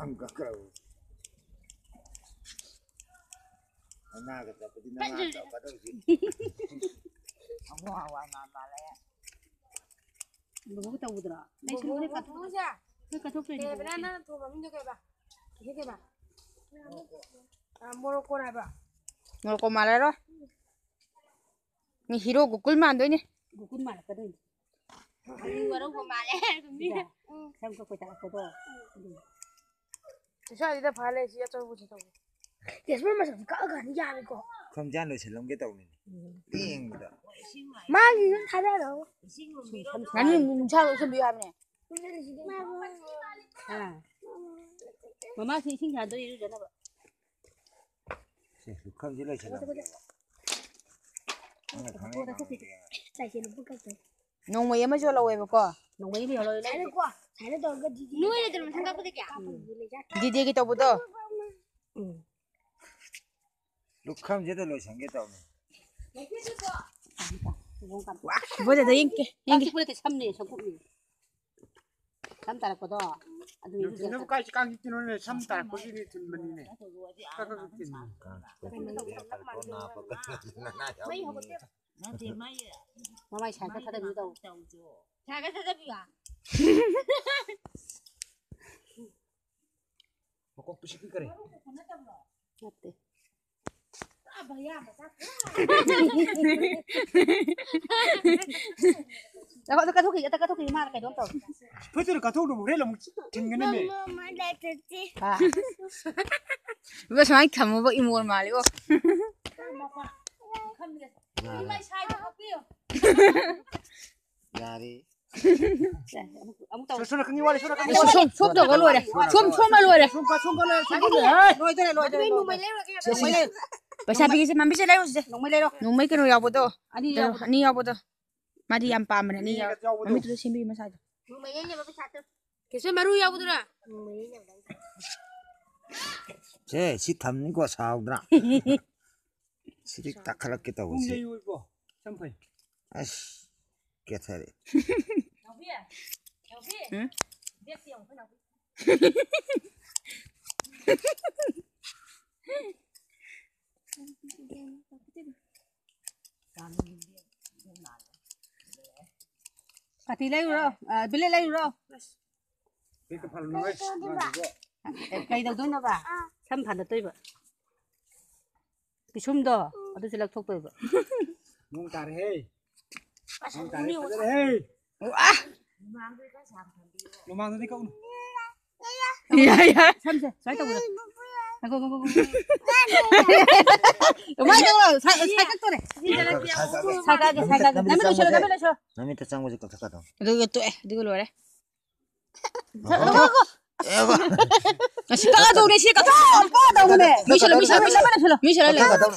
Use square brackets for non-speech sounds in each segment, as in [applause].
Ang gagaw. Nanagat ako, di nanagaw ka daw. Ang wawa na mala yan. Bubuk tahu udara. Nai sini boleh kat mana sih? Kau kat mana? Kau berapa nana tu? Kamu juga berapa? Kita berapa? Morocco na ba? Morocco mala ro? Ni hero gukul man do ni? Gukul mala ka do ni? Morocco mala. Kamu kau kau tak kau do. ꯏꯁꯥꯁꯤꯗ ꯐ ꯂꯩꯁꯤ ꯑꯆꯧꯕꯁꯤ ꯇꯧꯕ ꯇꯦꯁꯄꯔ ꯃꯁꯛ ꯀꯛꯑ ꯀꯥꯟꯗ ꯌꯥꯔꯦꯀꯣ ꯈꯣꯡꯖꯥꯟ ꯂꯣꯏꯁꯤꯜꯂꯝꯒꯦ ꯇꯧꯅꯤꯅꯦ ꯌꯦꯡꯕꯗ ꯃꯥꯒꯤ ꯌꯨꯝ ꯊꯥꯗꯔꯛꯑꯣ ꯉꯥꯅꯤ ꯅꯨꯡꯁꯥ ꯂꯣꯏꯁꯤꯟꯕ ꯌꯥꯕꯅꯦ ꯃꯃꯥꯁꯤ ꯏꯁꯤꯡ ꯊꯥꯗꯣꯏ ꯏꯔꯨꯖꯅꯕ ꯂꯨꯈꯝꯁꯤ ꯂꯣꯏꯁꯤꯜꯂꯝꯒꯦ ꯅꯣꯡꯃꯩ ꯑꯃ ꯌꯣꯜꯍꯧꯋꯦꯕꯀꯣ ꯅꯣꯡꯃꯩ ꯑꯃ ꯌꯣꯜꯍꯧꯋꯦ ꯂꯩꯔꯦꯀꯣ দিদি কি তব cái লুক্ষম যেতে লই সঙ্গে তো বোঝা যায় ইংকে ইংকে পুরো তে সামনে সব কুপনি sam tara kodo adu ni jinu ka chi kang tinu ne sam tara ko ji tin mani ne ka ka tin na mai ho te na te mai ma mai cha ka ta da bi do cha ka ta da bi ga Ako, pusik ka rin. Ate. Ako to katuki, ata katuki mar kay don to. Pwede ro katuki mo rela mo tingnan me. Mama da tadi? kamo ba imor mali o. Mama. Kamre. Imai sai ko pio. Yari. Susun kang iwali, susun kang iwali. Susun, susun ka luwari. Susun, susun ka luwari. Susun ka, susun ka luwari. Susun ka luwari. Loy dere, loy dere. Nung malero. Basta bigis man bisa layo sa. Nung malero. Nung may kanu yabo do. Ani yabo. Ani yabo do. Madi yam pa man ani yabo. Mami tulo simbi masajo. Nung malero yabo sa to. Keso maru yabo do ra. Nung malero. 제 시탐 이거 사오더라. 시릭 딱 갈았겠다고. 공개 이거 샴푸. 아씨, 개탈이. Ừ? Pati lấy rồi, à, bê lấy rồi. Cái cái phần nói, cái đầu đôi nó bà, xăm phần là tôi bà. Cái xung đó, ở đây sẽ là thuốc tôi bà. Mong hê. Mong tà hê. Nó mang tới câu. 야야 참새 잘 떠보자. 아이고 아이고 아이고. 엄마 이거 살 살짝 떠래. 살가게 살가게. 남의 셔 남의 셔. Nami ta sang ko ka to. 이거 또 해. 이거 lùi đấy Ego. 아 시카가 또 우리 시카 빠 나오네. 미실로 미실로 미실로 미실로 미실로 Ka to.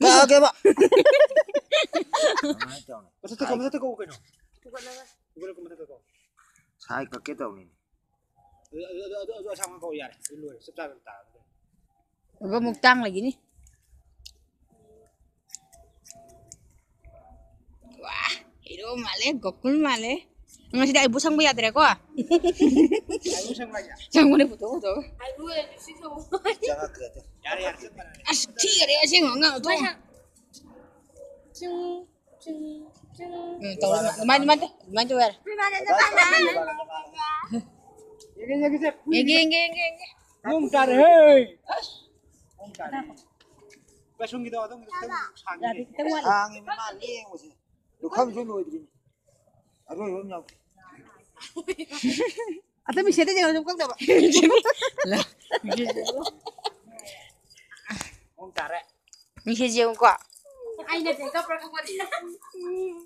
Ka ke ba. Masa teko, masa teko cái nó. Gue Sai का केता उन्हें Gue muktang lagi nih. Wah, itu male, gokul male. Nggak sih, ibu sang bayar kok. Sang bayar. Sang mana? Ibu di sini sih Tahu mana mana mana wer. Gigi gigi gigi. Mungkar hei. Mungkar. Besung gitu atau gitu sangi. ini mana yang mesti. Lu kamu jual lu ini. Aku yang nyau. [laughs] Atau bisa aja jangan lupa kau [laughs] Lah. Mungkar ya. Bisa jauh kok. Aina jaga perkara. [laughs]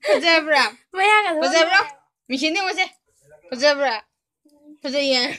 不在不在。不在不在。不行的。我在。不在不在。不在烟。